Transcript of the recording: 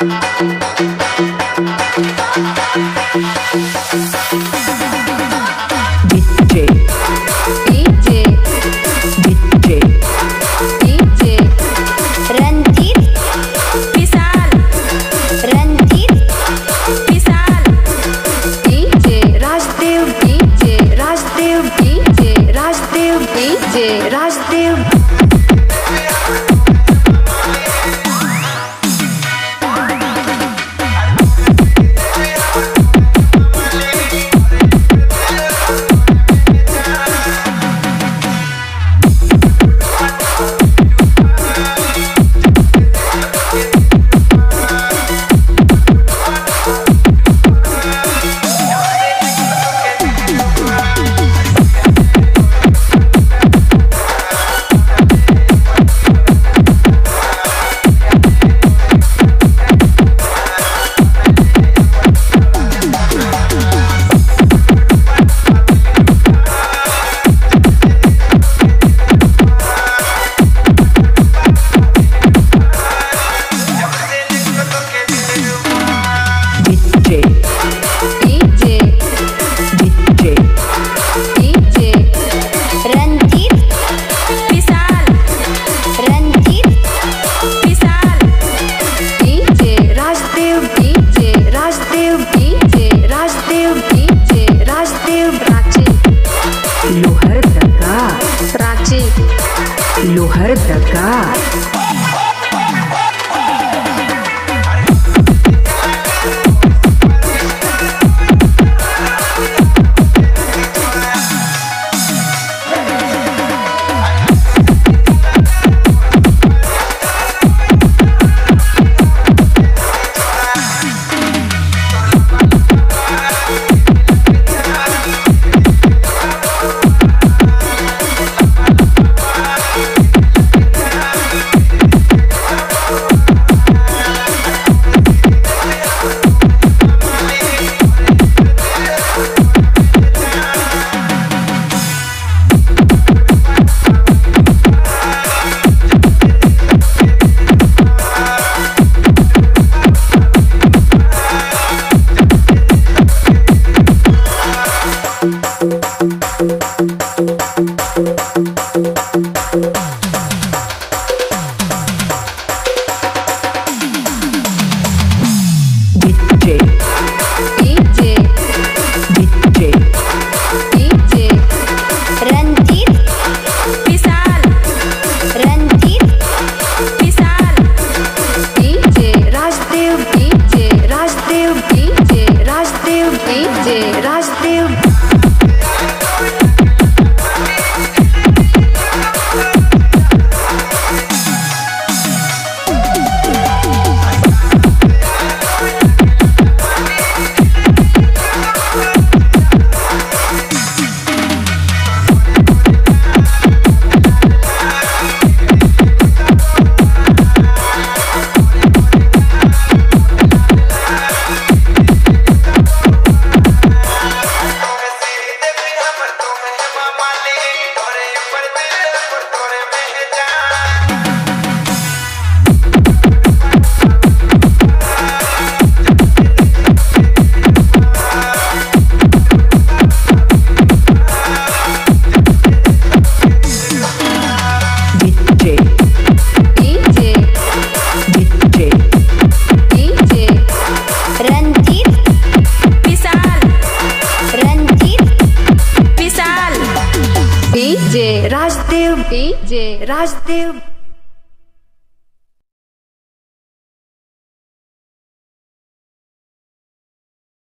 Thank you. हर दगा still विशाल DJ राजदेव DJ राजदेव